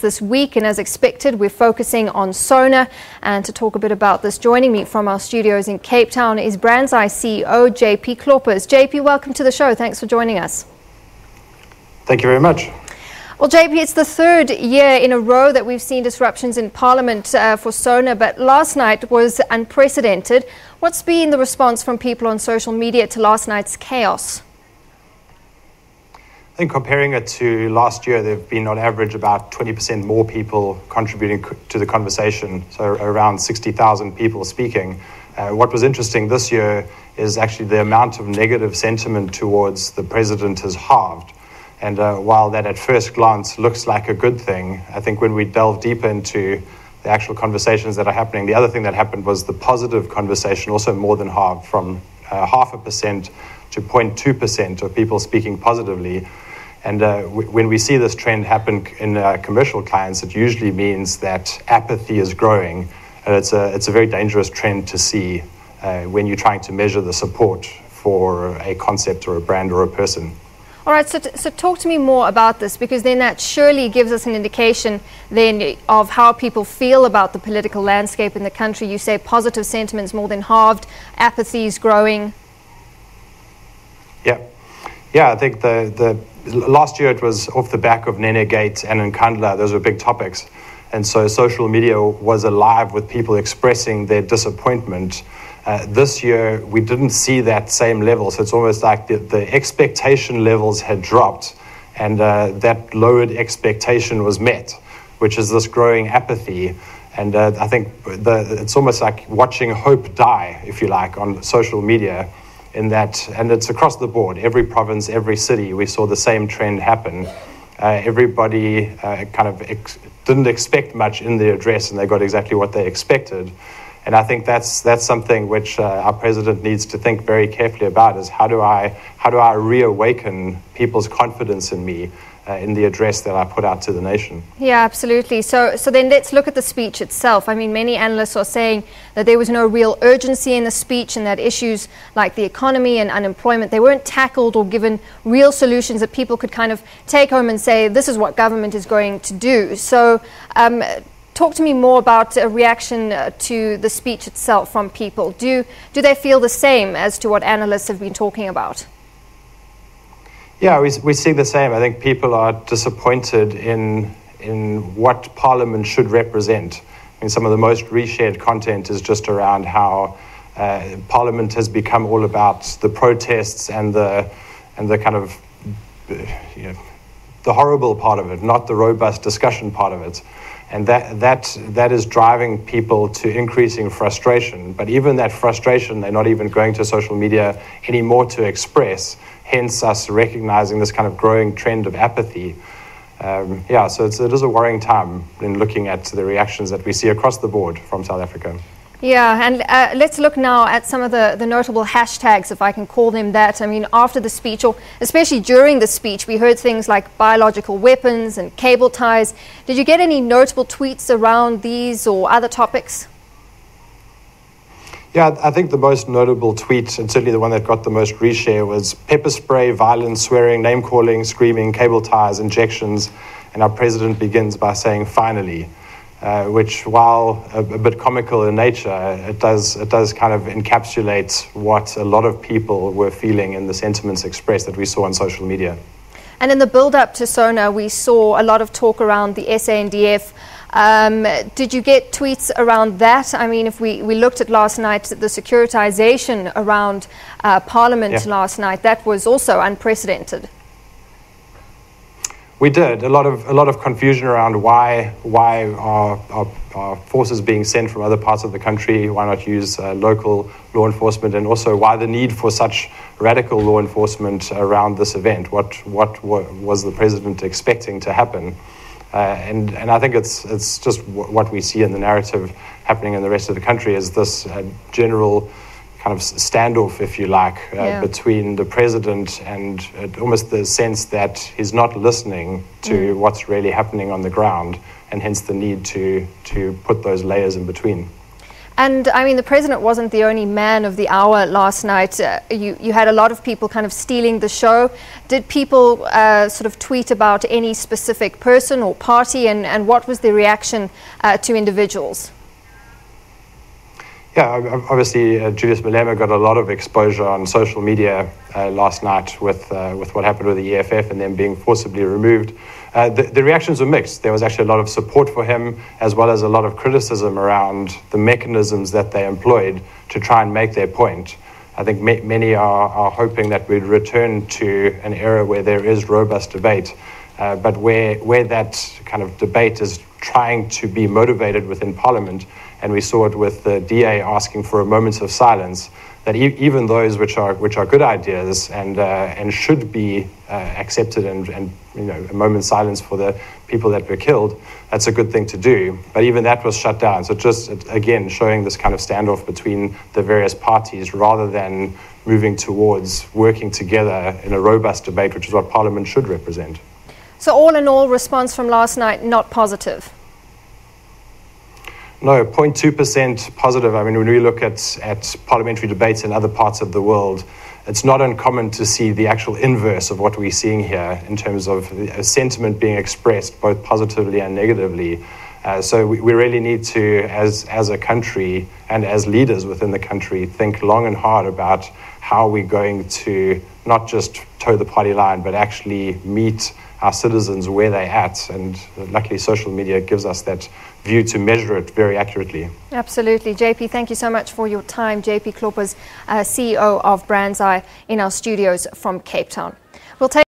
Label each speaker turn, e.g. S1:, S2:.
S1: this week, and as expected, we're focusing on Sona. And to talk a bit about this, joining me from our studios in Cape Town is BrandsEye CEO JP Kloppers. JP, welcome to the show. Thanks for joining us.
S2: Thank you very much.
S1: Well, JP, it's the third year in a row that we've seen disruptions in Parliament uh, for Sona, but last night was unprecedented. What's been the response from people on social media to last night's chaos?
S2: I think comparing it to last year, there have been on average about 20% more people contributing to the conversation, so around 60,000 people speaking. Uh, what was interesting this year is actually the amount of negative sentiment towards the president has halved. And uh, while that at first glance looks like a good thing, I think when we delve deeper into the actual conversations that are happening, the other thing that happened was the positive conversation also more than halved from uh, half a percent to 0.2% of people speaking positively. And uh, w- when we see this trend happen in uh, commercial clients, it usually means that apathy is growing. And it's a, it's a very dangerous trend to see uh, when you're trying to measure the support for a concept or a brand or a person.
S1: All right, so, t- so talk to me more about this because then that surely gives us an indication then of how people feel about the political landscape in the country. You say positive sentiments more than halved, apathy is growing.
S2: Yeah, yeah. I think the the last year it was off the back of Nene Gate and Nkandla. Those were big topics. And so social media was alive with people expressing their disappointment. Uh, this year, we didn't see that same level. So it's almost like the, the expectation levels had dropped, and uh, that lowered expectation was met, which is this growing apathy. And uh, I think the, it's almost like watching hope die, if you like, on social media in that, and it's across the board, every province, every city, we saw the same trend happen. Uh, everybody uh, kind of ex- didn't expect much in the address, and they got exactly what they expected. And I think that's that's something which uh, our president needs to think very carefully about: is how do I how do I reawaken people's confidence in me? uh, in the address that I put out to the nation.
S1: Yeah, absolutely. So, so then let's look at the speech itself. I mean, many analysts are saying that there was no real urgency in the speech and that issues like the economy and unemployment, they weren't tackled or given real solutions that people could kind of take home and say, this is what government is going to do. So, um, talk to me more about a reaction uh, to the speech itself from people. Do, do they feel the same as to what analysts have been talking about?
S2: Yeah, we, we see the same. I think people are disappointed in, in what Parliament should represent. I mean, some of the most reshared content is just around how uh, Parliament has become all about the protests and the, and the kind of you know, the horrible part of it, not the robust discussion part of it. And that, that, that is driving people to increasing frustration. But even that frustration, they're not even going to social media anymore to express hence us recognizing this kind of growing trend of apathy. Um, yeah, so it's, it is a worrying time in looking at the reactions that we see across the board from South Africa.
S1: Yeah, and uh, let's look now at some of the, the notable hashtags, if I can call them that. I mean, after the speech, or especially during the speech, we heard things like biological weapons and cable ties. Did you get any notable tweets around these or other topics?
S2: Yeah, I think the most notable tweet, and certainly the one that got the most reshare, was pepper spray, violence, swearing, name calling, screaming, cable ties, injections. And our president begins by saying, finally. Uh, which, while a, a, bit comical in nature, it does, it does kind of encapsulate what a lot of people were feeling in the sentiments expressed that we saw on social media.
S1: And in the build up to Sona, we saw a lot of talk around the SANDF. Um, did you get tweets around that? I mean, if we, we looked at last night, the securitization around uh, Parliament yeah. last night, that was also unprecedented.
S2: We did a lot of a lot of confusion around why why are, are, are forces being sent from other parts of the country? Why not use uh, local law enforcement? And also why the need for such radical law enforcement around this event? What what, what was the president expecting to happen? Uh, and, and I think it's, it's just w- what we see in the narrative happening in the rest of the country is this uh, general kind of standoff, if you like, uh, yeah. between the president and almost the sense that he's not listening to mm. what's really happening on the ground, and hence the need to, to put those layers in between.
S1: And I mean, the president wasn't the only man of the hour last night. Uh, you, you had a lot of people kind of stealing the show. Did people uh, sort of tweet about any specific person or party, and, and what was the reaction uh, to individuals?
S2: Yeah, obviously, uh, Julius Malema got a lot of exposure on social media uh, last night with, uh, with what happened with the EFF and then being forcibly removed. Uh, the, the, reactions were mixed. There was actually a lot of support for him, as well as a lot of criticism around the mechanisms that they employed to try and make their point. I think ma- many are, are hoping that we'd return to an era where there is robust debate, uh, but where, where that kind of debate is trying to be motivated within Parliament, and we saw it with the DA asking for a moment of silence that e- even those which are which are good ideas and uh, and should be uh, accepted and, and you know a moment's silence for the people that were killed that's a good thing to do. But even that was shut down. So just again showing this kind of standoff between the various parties rather than moving towards working together in a robust debate which is what parliament should represent
S1: so all in all response from last night not positive
S2: no, 0.2% positive. I mean, when we look at, at parliamentary debates in other parts of the world, it's not uncommon to see the actual inverse of what we're seeing here in terms of a sentiment being expressed both positively and negatively. Uh, so we, we, really need to, as, as a country and as leaders within the country, think long and hard about how we're going to not just toe the party line, but actually meet our citizens where they're at. And luckily, social media gives us that view to measure it very accurately.
S1: Absolutely. JP, thank you so much for your time. JP Kloppers, uh, CEO of BrandsEye, in our studios from Cape Town. We'll take